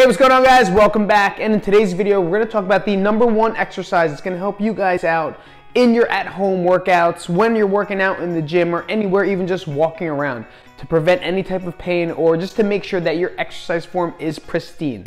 Hey, what's going on guys? Welcome back. And in today's video, we're gonna talk about the number one exercise that's gonna help you guys out in your at-home workouts, when you're working out in the gym or anywhere, even just walking around to prevent any type of pain or just to make sure that your exercise form is pristine.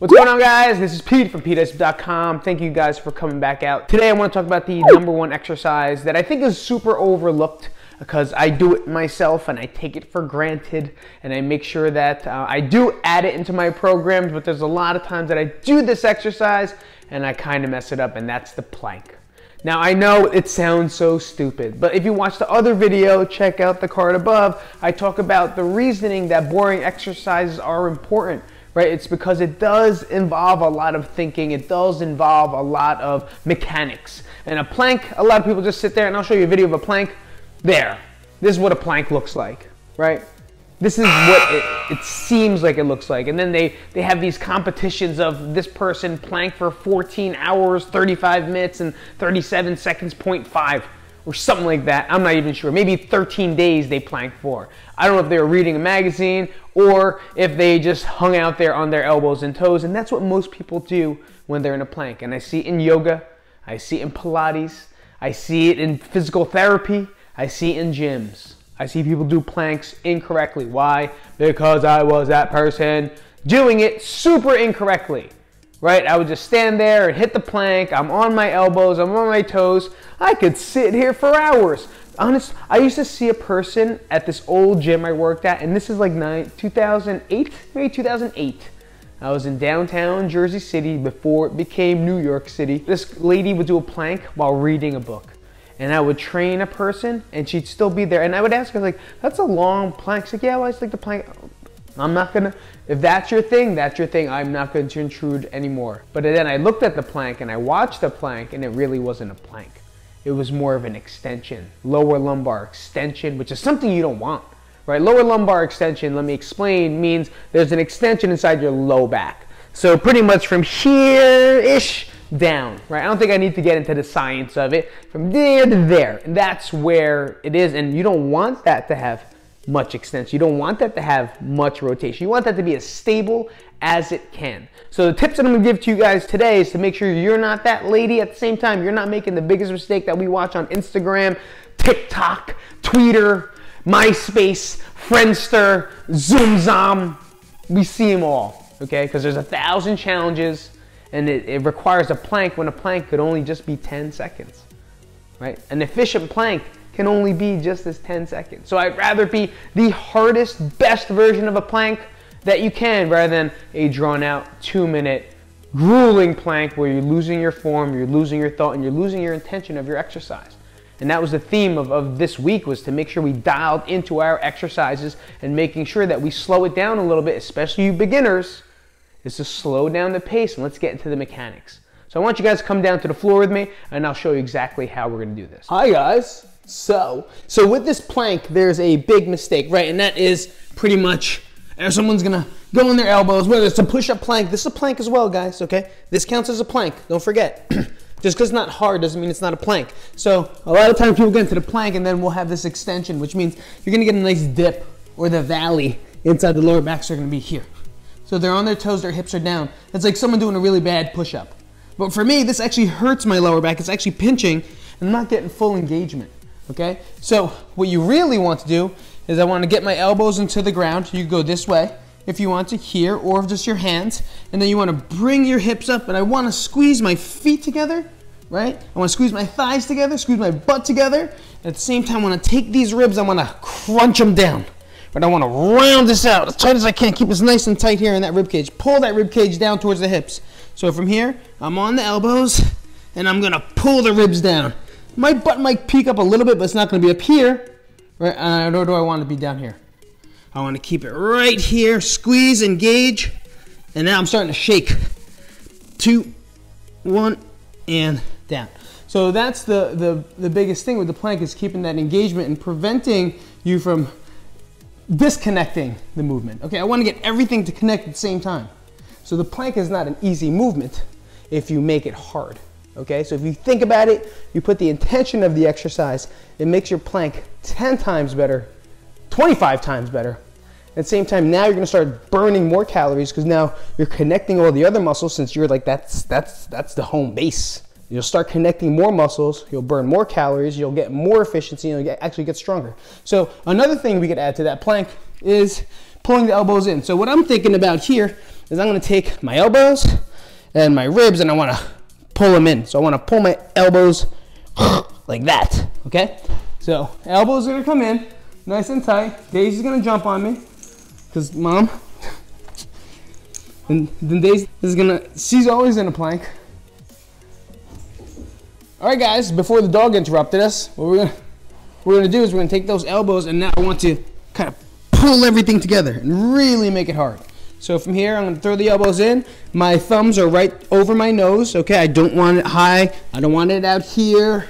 What's going on guys? This is Pete from PeteIsip.com. Thank you guys for coming back out. Today I wanna talk about the number one exercise that I think is super overlooked because I do it myself and I take it for granted and I make sure that uh, I do add it into my programs, but there's a lot of times that I do this exercise and I kind of mess it up, and that's the plank. Now I know it sounds so stupid, but if you watch the other video, check out the card above, I talk about the reasoning that boring exercises are important right? It's because it does involve a lot of thinking. It does involve a lot of mechanics. And a plank, a lot of people just sit there, and I'll show you a video of a plank. There. This is what a plank looks like, right? This is what it, it, seems like it looks like. And then they, they have these competitions of this person plank for 14 hours, 35 minutes, and 37 seconds, 0.5, or something like that. I'm not even sure. Maybe 13 days they plank for. I don't know if they were reading a magazine or if they just hung out there on their elbows and toes. And that's what most people do when they're in a plank. And I see it in yoga, I see it in Pilates, I see it in physical therapy. I see in gyms. I see people do planks incorrectly. Why? Because I was that person doing it super incorrectly. Right? I would just stand there and hit the plank. I'm on my elbows, I'm on my toes. I could sit here for hours. Honest, I used to see a person at this old gym I worked at, and this is like nine, 2008, maybe 2008. I was in downtown Jersey City before it became New York City. This lady would do a plank while reading a book and I would train a person and she'd still be there. And I would ask her, like, that's a long plank. She's like, yeah, well, I just like the plank. I'm not gonna, if that's your thing, that's your thing. I'm not going to intrude anymore. But then I looked at the plank and I watched the plank and it really wasn't a plank. It was more of an extension, lower lumbar extension, which is something you don't want, right? Lower lumbar extension, let me explain, means there's an extension inside your low back. So pretty much from here-ish down, right? I don't think I need to get into the science of it. From there to there, and that's where it is. And you don't want that to have much extension. You don't want that to have much rotation. You want that to be as stable as it can. So the tips that I'm gonna give to you guys today is to make sure you're not that lady at the same time. You're not making the biggest mistake that we watch on Instagram, TikTok, Twitter, MySpace, Friendster, ZoomZom. We see them all, okay? Because there's a thousand challenges and it, it requires a plank when a plank could only just be 10 seconds, right? An efficient plank can only be just as 10 seconds. So I'd rather be the hardest, best version of a plank that you can rather than a drawn out two minute grueling plank where you're losing your form, you're losing your thought, and you're losing your intention of your exercise. And that was the theme of, of this week was to make sure we dialed into our exercises and making sure that we slow it down a little bit, especially you beginners, is to slow down the pace and let's get into the mechanics. So I want you guys to come down to the floor with me and I'll show you exactly how we're gonna do this. Hi guys. So, so with this plank, there's a big mistake, right? And that is pretty much uh, someone's gonna go on their elbows, whether it's a push-up plank. This is a plank as well, guys, okay? This counts as a plank, don't forget. Just because it's not hard doesn't mean it's not a plank. So a lot of times people get into the plank and then we'll have this extension, which means you're gonna get a nice dip or the valley inside the lower backs are gonna be here. So they're on their toes, their hips are down. It's like someone doing a really bad push up. But for me, this actually hurts my lower back. It's actually pinching and I'm not getting full engagement. Okay? So what you really want to do is I want to get my elbows into the ground. You go this way if you want to here or just your hands. And then you want to bring your hips up and I want to squeeze my feet together, right? I want to squeeze my thighs together, squeeze my butt together. At the same time, I want to take these ribs, I want to crunch them down but I want to round this out as tight as I can. Keep this nice and tight here in that rib cage. Pull that rib cage down towards the hips. So from here, I'm on the elbows, and I'm going to pull the ribs down. My butt might peek up a little bit, but it's not going to be up here. Right? Uh, nor do I want to be down here. I want to keep it right here. Squeeze, engage, and now I'm starting to shake. Two, one, and down. So that's the, the, the biggest thing with the plank is keeping that engagement and preventing you from disconnecting the movement. Okay, I want to get everything to connect at the same time. So the plank is not an easy movement if you make it hard. Okay, so if you think about it, you put the intention of the exercise, it makes your plank 10 times better, 25 times better, At the same time, now you're gonna start burning more calories because now you're connecting all the other muscles since you're like that's that's that's the home base. You'll start connecting more muscles, you'll burn more calories, you'll get more efficiency, and you'll get, actually get stronger. So another thing we could add to that plank is pulling the elbows in. So what I'm thinking about here is I'm gonna take my elbows and my ribs and I wanna pull them in. So I wanna pull my elbows like that, okay? So elbows are gonna come in, nice and tight. Daisy's gonna jump on me, cause mom, and then Daisy is gonna, she's always in a plank. All right, guys, before the dog interrupted us, what we're gonna, what we're gonna do is we're gonna take those elbows and now I want to kind of pull everything together and really make it hard. So from here, I'm gonna throw the elbows in. My thumbs are right over my nose, okay? I don't want it high. I don't want it out here.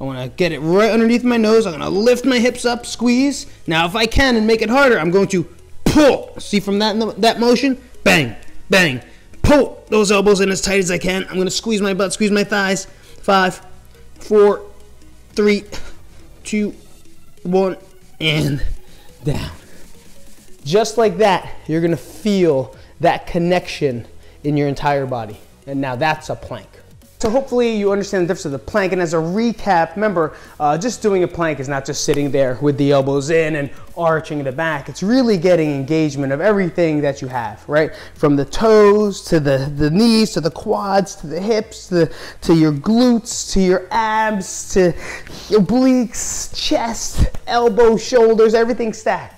I wanna get it right underneath my nose. I'm gonna lift my hips up, squeeze. Now, if I can and make it harder, I'm going to pull. See from that, that motion? Bang, bang. Pull those elbows in as tight as I can. I'm gonna squeeze my butt, squeeze my thighs. Five, four, three, two, one, and down. Just like that, you're gonna feel that connection in your entire body. And now that's a plank. So hopefully you understand the difference of the plank. And as a recap, remember, uh, just doing a plank is not just sitting there with the elbows in and arching the back. It's really getting engagement of everything that you have, right? From the toes to the, the knees to the quads to the hips to, to your glutes to your abs to obliques, chest, elbow, shoulders, everything stacked.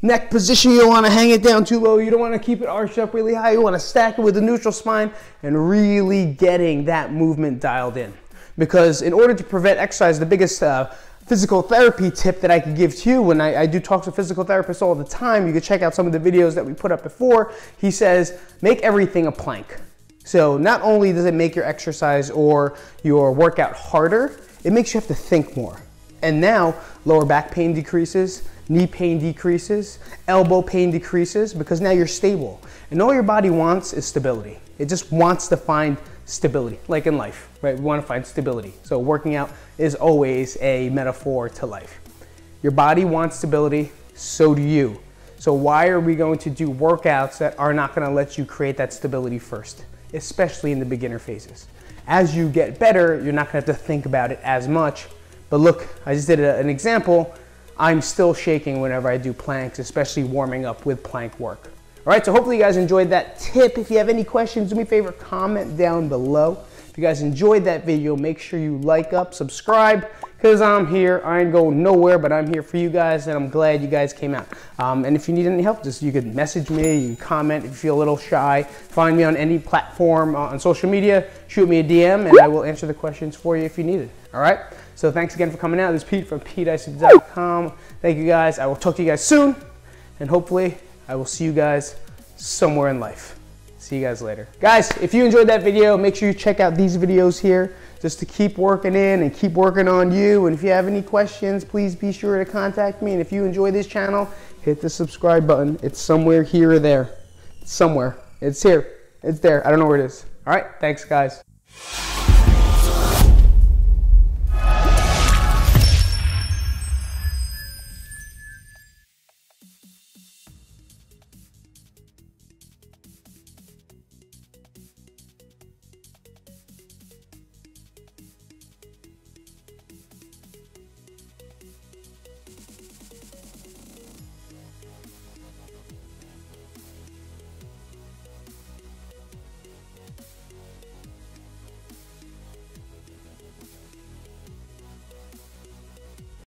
Neck position, you don't want to hang it down too low. You don't want to keep it arched up really high. You want to stack it with the neutral spine and really getting that movement dialed in. Because in order to prevent exercise, the biggest uh, physical therapy tip that I could give to you when I, I, do talks with physical therapists all the time, you can check out some of the videos that we put up before. He says, make everything a plank. So not only does it make your exercise or your workout harder, it makes you have to think more. And now lower back pain decreases, knee pain decreases, elbow pain decreases because now you're stable. And all your body wants is stability. It just wants to find stability, like in life, right? We want to find stability. So working out is always a metaphor to life. Your body wants stability, so do you. So why are we going to do workouts that are not going to let you create that stability first, especially in the beginner phases? As you get better, you're not going to have to think about it as much. But look, I just did a, an example I'm still shaking whenever I do planks, especially warming up with plank work. All right, so hopefully you guys enjoyed that tip. If you have any questions, do me a favor, comment down below. If you guys enjoyed that video, make sure you like up, subscribe, because I'm here. I ain't going nowhere, but I'm here for you guys, and I'm glad you guys came out. Um, and if you need any help, just you can message me, you can comment if you feel a little shy. Find me on any platform uh, on social media, shoot me a DM, and I will answer the questions for you if you need it. All right? So thanks again for coming out. This is Pete from PeteIsip.com. Thank you guys. I will talk to you guys soon. And hopefully I will see you guys somewhere in life. See you guys later. Guys, if you enjoyed that video, make sure you check out these videos here just to keep working in and keep working on you. And if you have any questions, please be sure to contact me. And if you enjoy this channel, hit the subscribe button. It's somewhere here or there. It's somewhere. It's here. It's there. I don't know where it is. All right. Thanks, guys.